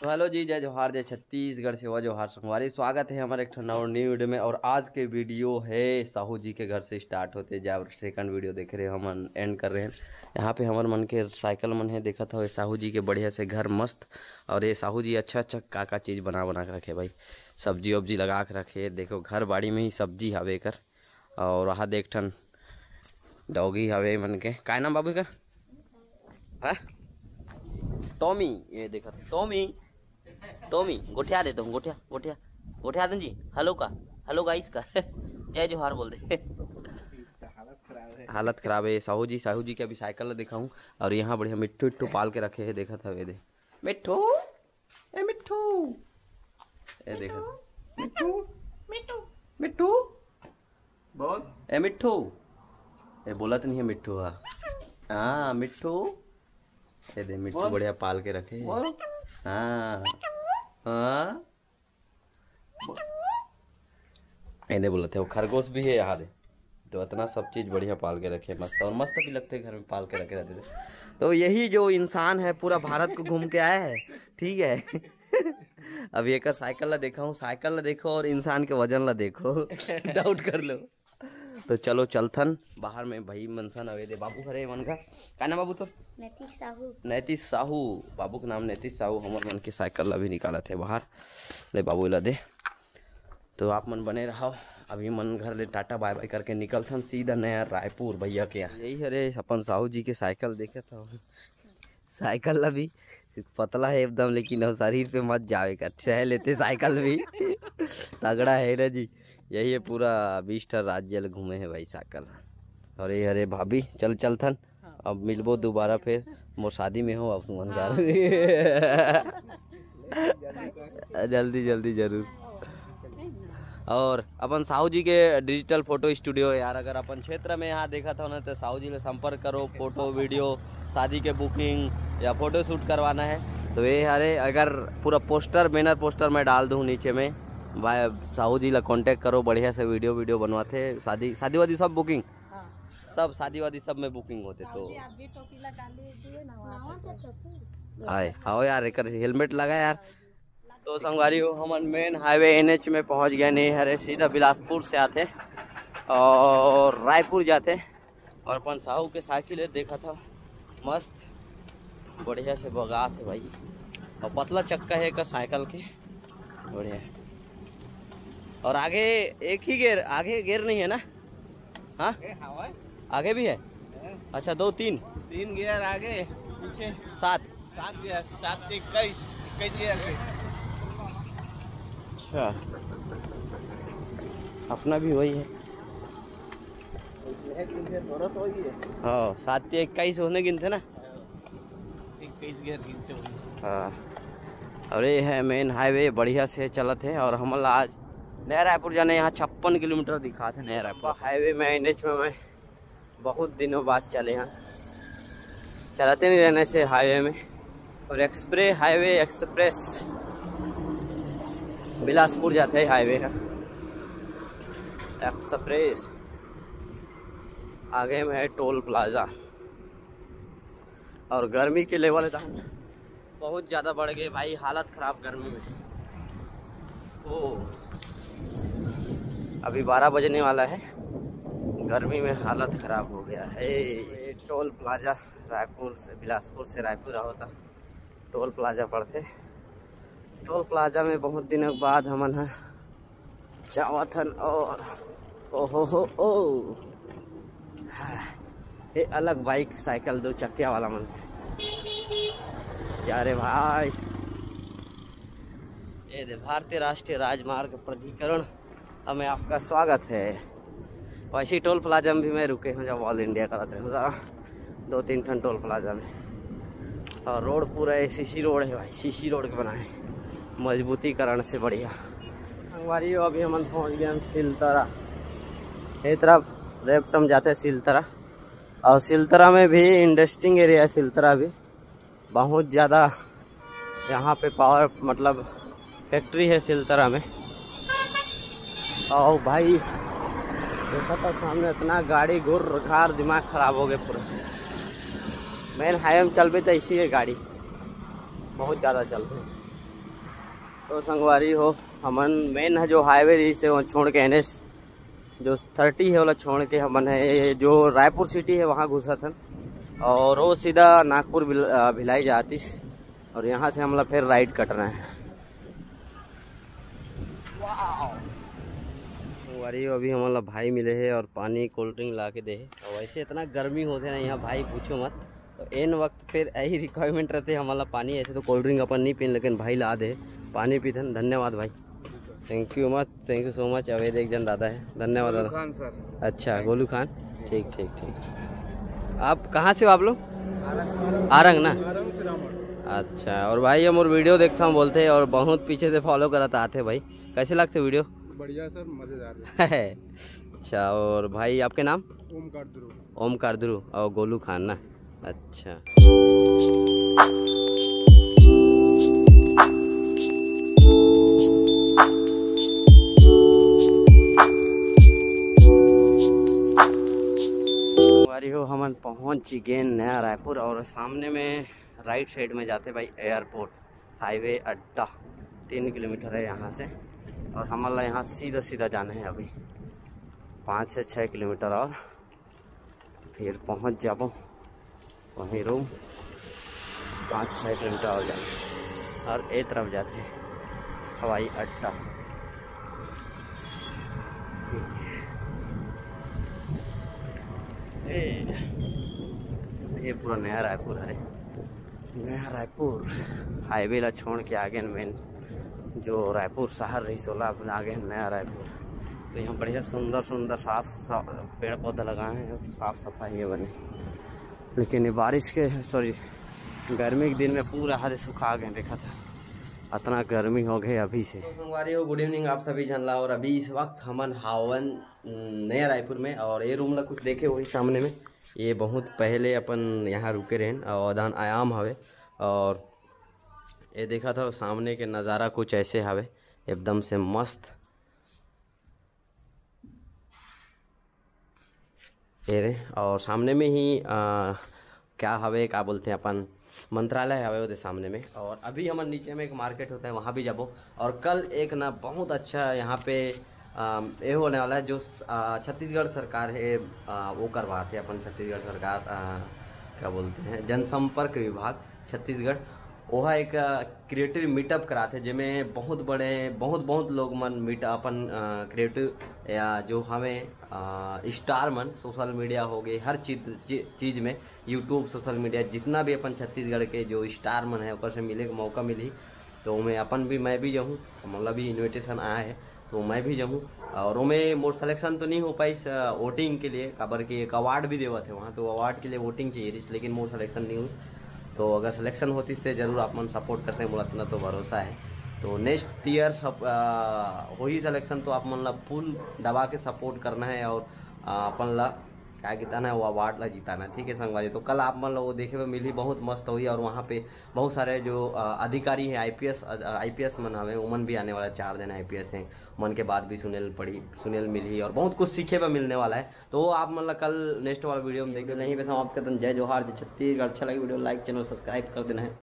तो हेलो जी, जय जोहार, जय छत्तीसगढ़ से वह जोहार संगवारी। स्वागत है हमारे एक नव न्यू वीडियो में, और आज के वीडियो है साहू जी के घर से स्टार्ट होते जब सेकंड वीडियो देख रहे हो, हम एंड कर रहे हैं। यहाँ पे हमारे मन के साइकिल मन है देखा था साहू जी के बढ़िया से घर मस्त, और ये साहू जी अच्छा अच्छा का का चीज़ बना बना के रखे भाई। सब्ज़ी वब्जी लगा के रखे, देखो घर बाड़ी में ही सब्ज़ी हवे कर और वहाँ देख ठन डॉगी हवे मन के। का नाम बाबू कर है? टॉमी, ये देखा टॉमी। टॉमी गोठिया देता हूँ गोठिया गोठिया गोठिया दूँ जी हेलो का हेलो गाइस का। जय जोहार बोल दे। हालत खराब है साहू जी साहू जी के अभी साइकिल दिखाऊँ और यहाँ बढ़िया मिट्टू इट्टू पाल के रखे है देखा था वे दे। मिट्टू? ए मिट्टू। ए देखा मिट्टू? मिट्टू। मिट्टू? बोल। ए मिट्टू। ए बोला तो नहीं है मिट्टू हाँ। हाँ मिट्टू। ए दे मिट्टू बढ़िया पाल के रखे है। हाँ? इन्हें बोलते हैं, वो खरगोश भी है यहाँ दे। तो इतना सब चीज़ बढ़िया पाल के रखे मस्त और मस्त भी लगते घर में, पाल के रखे रहते थे। तो यही जो इंसान है, पूरा भारत को घूम के आया है, ठीक है? अब कर साइकिल ला देखा हूँ साइकिल ला देखो और इंसान के वज़न ला देखो। डाउट कर लो। तो चलो चलथन। बाहर में भाई मनसन अवे दे बाबू हरे मन का। का नाम बाबू तो? नैतिक साहू। नैतिश साहू। बाबू के नाम नैतिश साहू। हमर मन के साइकिल ला भी निकाला थे बाहर। ले बाबू ला दे। तो आप मन बने रहो। अभी मन घर ले टाटा बाय बाय करके निकलथन सीधा नया रायपुर भैया के यहाँ। यही हरे अपन साहू जी के साइकिल देखे था साइकिल ला भी पतला है एकदम लेकिन शरीर पे मत जावे का। सह लेते साइकिल भी। तगड़ा है ना जी। यही है पूरा बीस टा राज्य घूमे है भाई साइकिल अरे अरे भाभी चल चलथन अब मिलबो दोबारा फिर। मोर शादी में हो अब सुमन घर जल्दी जल्दी ज़रूर। और अपन साहू जी के डिजिटल फ़ोटो स्टूडियो है यार। अगर अपन क्षेत्र में यहाँ देखा था ना तो साहू जी से संपर्क करो। फ़ोटो वीडियो शादी के बुकिंग या फ़ोटो शूट करवाना है। तो ये अरे अगर पूरा पोस्टर बैनर पोस्टर मैं डाल दूँ नीचे में भाई साहू जी ला कांटेक्ट करो बढ़िया से वीडियो वीडियो बनवाते शादी शादी वादी सब बुकिंग सब शादी वादी सब में बुकिंग होते तो। आए आओ यार एक हेलमेट लगा यार। तो संगवारी हो हम मेन हाईवे एनएच में पहुँच गए नहीं हरे सीधा बिलासपुर से आते और रायपुर जाते और अपन साहू के साइकिल है, देखा था मस्त बढ़िया से बगा थे भाई। और पतला चक्का है का साइकिल के बढ़िया और आगे एक ही गेर आगे गेर नहीं है ना? हाँ? आगे भी है? अच्छा दो तीन। तीन गियर आगे पीछे। सात। सात गियर सात इक्कीस इक्कीस गियर अच्छा। अपना भी वही है। तो ही है। हाँ सात इक्कीस होने गिनते ना? इक्कीस गियर गिनते हाँ। और ये है मेन हाईवे बढ़िया से चलत है और हम आज नया रायपुर जाने, यहाँ छप्पन किलोमीटर दिखा था नया रायपुर। हाईवे में एन एच में मैं बहुत दिनों बाद चले हैं चलाते नहीं रहने से हाईवे में। और एक्सप्रे हाईवे एक्सप्रेस बिलासपुर जाते हैं हाईवे है एक्सप्रेस आगे में है टोल प्लाजा और गर्मी के लेवल एकदम बहुत ज़्यादा बढ़ गए भाई, हालत खराब गर्मी में। ओ अभी बारह बजने वाला है। गर्मी में हालत खराब हो गया है। टोल प्लाजा रायपुर से, बिलासपुर से रायपुर होता टोल प्लाजा पड़ते। टोल प्लाजा में बहुत दिनों के बाद हमन है जावथन और ओहो हो, ओ। ये अलग बाइक, साइकिल, दो चक्किया वाला मन। यारे भाई। ये भारतीय राष्ट्रीय राजमार्ग प्राधिकरण। हमें आपका स्वागत है। वैसे टोल प्लाजा में भी मैं रुके हूँ, जब ऑल इंडिया कराते हूँ। ज़रा दो तीन खन टोल प्लाजा में। और रोड पूरा सीसी रोड है भाई सीसी रोड के बनाए। मजबूतीकरण से बढ़िया। संगवारी अभी हम पहुँच गए हम सिलतरा। ये तरफ़ रेपटम जाते हैं सिलतरा। और सिलतरा में भी इंडस्ट्रिंग एरिया है सिलतरा भी। बहुत ज़्यादा यहाँ पे पावर मतलब फैक्ट्री है सिलतरा में। और भाई। देखा था सामने इतना गाड़ी घुर घार दिमाग खराब हो गए पूरा। मेन हाईवे में चल भी तो इसी है गाड़ी। बहुत ज़्यादा चल रही तो संगवारी हो, हमन मेन है जो हाईवे रही से वहाँ छोड़ के एन जो थर्टी है वाला छोड़ के हमन है जो रायपुर सिटी है वहाँ घुसा था और वो सीधा नागपुर भिलाई जाती और यहाँ से हमला फिर राइड कटना है। हो अभी हमारा भाई मिले है और पानी कोल्ड ड्रिंक ला के दे और वैसे इतना गर्मी होते ना यहाँ भाई पूछो मत। तो एन वक्त फिर यही रिक्वायरमेंट रहते हमारा पानी ऐसे तो कोल्ड ड्रिंक अपन नहीं पीन लेकिन भाई ला दे। पानी पीते धन्यवाद भाई। Thank you much thank you so much अवैध एक जन दादा है। धन्यवाद दादा। खान सर। अच्छा गोलू खान। ठीक ठीक ठीक। आप कहाँ से हो आप लोग? आरंग। ना? अच्छा और भाई हम और वीडियो देखता हूँ बोलते हैं और बहुत पीछे से फॉलो कराता आते भाई। कैसे लगते वीडियो? बढ़िया सर मज़ेदार है। अच्छा और भाई आपके नाम? ओमकार ध्रुव। ओमकार ध्रुव और गोलू खान ना? अच्छा। हो हम पहुँच गए नया रायपुर और सामने में राइट साइड में जाते भाई एयरपोर्ट हाईवे अड्डा तीन किलोमीटर है यहाँ से। और हमारा यहाँ सीधा सीधा जाना है अभी। पाँच से छः किलोमीटर और फिर पहुँच जाबो। वहीं रूम। पाँच छः किलोमीटर और जाना। और एक तरफ़ जाते हवाई अड्डा। ये पूरा नया रायपुर है नया रायपुर। हाईवे ला छोड़ के आगे मेन। जो रायपुर शहर रही सोलह, अपने आगे नया रायपुर। तो यहाँ बढ़िया सुंदर सुंदर साफ़ पेड़ पौधा लगाए हैं साफ़ सफ़ाई है बने। लेकिन ये बारिश के सॉरी गर्मी के दिन में पूरा हरे सुखा गए, देखा था। इतना गर्मी हो गई अभी से। संगवारी हो गुड इवनिंग आप सभी जानला और अभी इस वक्त हमन हावन, नया रायपुर में, और ये रूम ला कुछ देखे वही सामने में। ये बहुत पहले अपन यहाँ रुके रहें और आयाम हवे। और ये देखा था सामने के नज़ारा कुछ ऐसे हवे एकदम से मस्त। ये और सामने में ही आ, क्या हवे क्या बोलते हैं अपन मंत्रालय हवे ओदे सामने में। और अभी हमारे नीचे में एक मार्केट होता है वहाँ भी जाबो। और कल एक ना बहुत अच्छा यहाँ पे ये होने वाला है जो छत्तीसगढ़ सरकार है आ, वो करवाते अपन छत्तीसगढ़ सरकार आ, क्या बोलते हैं जनसंपर्क विभाग छत्तीसगढ़। वह एक क्रिएटिव मीटअप कराते जिसमें बहुत बड़े, बहुत बहुत लोग मन मीट अपन क्रिएटिव या जो हमें स्टार मन सोशल मीडिया हो गए, हर चीज़, चीज़ में यूट्यूब सोशल मीडिया जितना भी अपन छत्तीसगढ़ के जो स्टार मन है, ऊपर से मिले के मौका मिली तो मैं अपन भी, मैं भी जाऊँ मतलब भी इन्विटेशन आया है तो मैं भी जाऊँ, और मैं मोर सिलेक्शन तो नहीं हो पाई वोटिंग के लिए, काबर के एक अवार्ड भी देवा थे वहाँ तो अवार्ड के लिए वोटिंग चाहिए रही लेकिन मोर सिलेक्शन नहीं हुई। तो अगर सिलेक्शन होती तो ज़रूर आप मन सपोर्ट करते हैं, बोला इतना तो भरोसा है। तो नेक्स्ट ईयर सब हो ही सिलेक्शन तो आप मतलब फुल दबा के सपोर्ट करना है और अपन ला क्या जिताना है, वो अवार्ड ला जिताना ठीक है, संगवारी। तो कल आप मन लो, वो देखे में मिली, बहुत मस्त हुई और वहाँ पे बहुत सारे जो अधिकारी हैं आईपीएस आईपीएस मन हमें उमन भी आने वाला चार दिन आईपीएस हैं। मन के बाद भी सुनील पड़ी, सुनेल मिली और बहुत कुछ सीखे पे मिलने वाला है। तो वो आप मतलब कल नेक्स्ट वाला वीडियो में देख नहीं पे समाप्त करते जय जोहार, जय छत्तीसगढ़। अच्छा लगे वीडियो, लाइक, चैनल, सब्सक्राइब कर देना है।